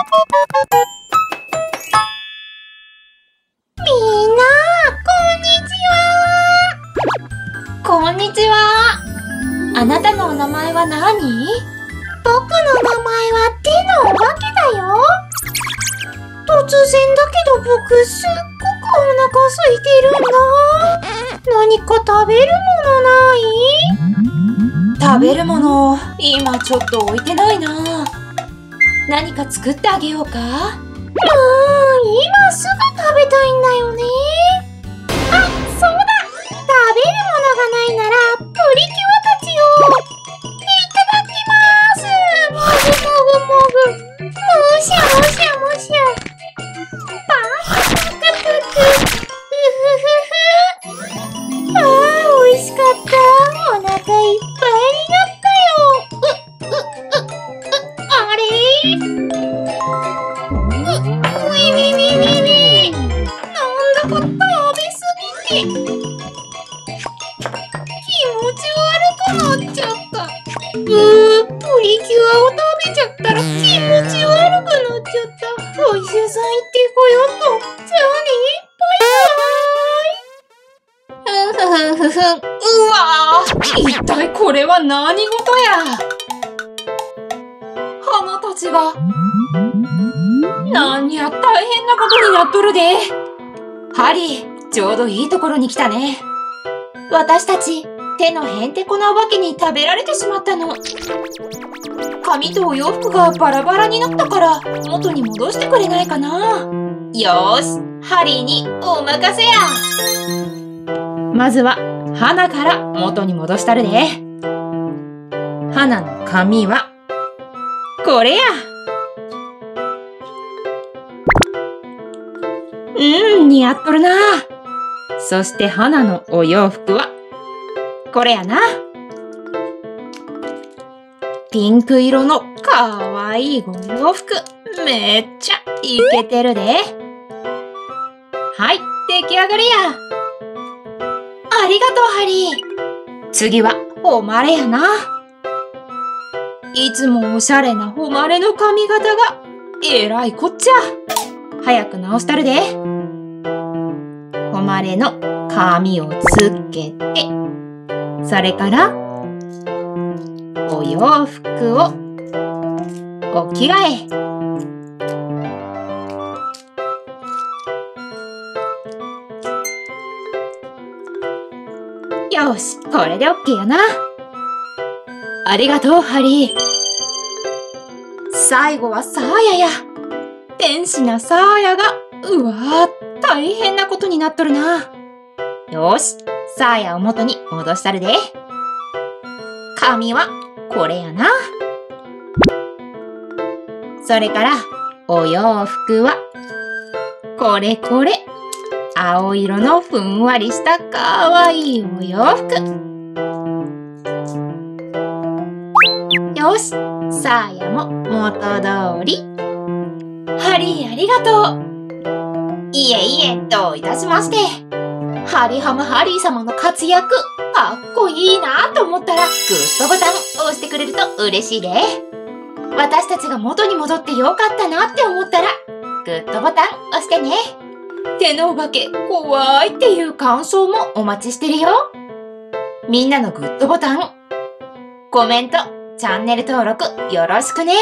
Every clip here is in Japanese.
みんな、こんにちは。こんにちは。あなたのお名前は何？僕の名前は手のお化けだよ。突然だけど僕すっごくお腹空いてるんだ。何か食べるものない？食べるもの今ちょっと置いてないな何か作ってあげようか？うーん今すぐ食べたいんだよね。あそうだ。食べるものがないなふふん。うわー。一体これは何事や？花たちが。なんや大変なことになっとるで。ハリーちょうどいいところに来たね。私たち手のへんてこなお化けに食べられてしまったの。髪とお洋服がバラバラになったから元に戻してくれないかな。よしハリーにお任せや。まずは花から元に戻したるで。花の髪はこれや。うん似合っとるな。そして花のお洋服は。これやな。ピンク色のかわいいご洋服。めっちゃイケてるで。はい出来上がりや。ありがとうハリー。次は誉れやな。いつもおしゃれな誉れの髪型がえらいこっちゃ。早く直したるで。誉れの髪をつけて。それからお洋服をお着替え。よし、これでオッケーやな。ありがとう、ハリー。最後はサーヤや。天使なサーヤが、うわー、大変なことになっとるな。よし、サーヤを元に戻したるで。髪は、これやな。それから、お洋服は、これこれ。青色のふんわりしたかわいいお洋服。よし、サーヤも元通り。ハリーありがとう。いえいえ、どういたしまして。ハリハムハリー様の活躍、かっこいいなと思ったら、グッドボタンを押してくれると嬉しいで。私たちが元に戻ってよかったなって思ったら、グッドボタン押してね。手のお化け怖いっていう感想もお待ちしてるよ。みんなのグッドボタン、コメント、チャンネル登録よろしくね。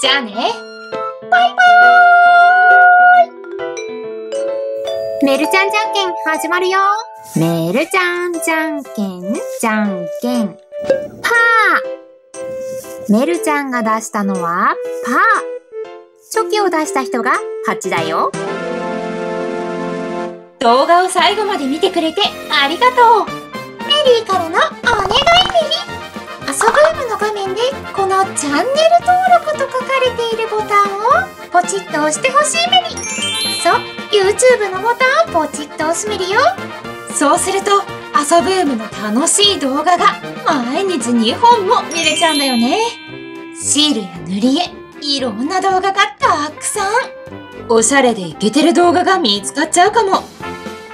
じゃあね。バイバーイ。メルちゃんじゃんけん始まるよ。メルちゃんじゃんけん、じゃんけん、パー。メルちゃんが出したのはパー。チョキを出した人が勝ちだよ。動画を最後まで見てくれてありがとう。メリーからのお願いメリ遊ぶームの画面でこのチャンネル登録と書かれているボタンをポチッと押してほしいメリそう YouTube のボタンをポチッと押すメリよそうすると、遊ぶームの楽しい動画が毎日2本も見れちゃうんだよね。シールや塗り絵、いろんな動画がたくさん。おしゃれでイケてる動画が見つかっちゃうかも。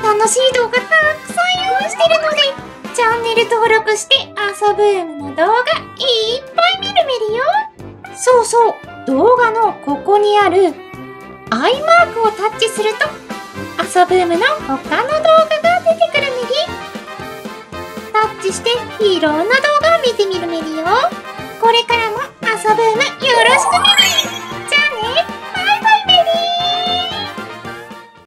楽しい動画たくさん用意してるのでチャンネル登録して遊ぶームの動画いっぱい見るメリよそうそう、動画のここにあるアイマークをタッチすると、朝ブームの他の動画が出てくるメリ。タッチしていろんな動画を見てみるメリよ。これからも朝ブームよろしくメリ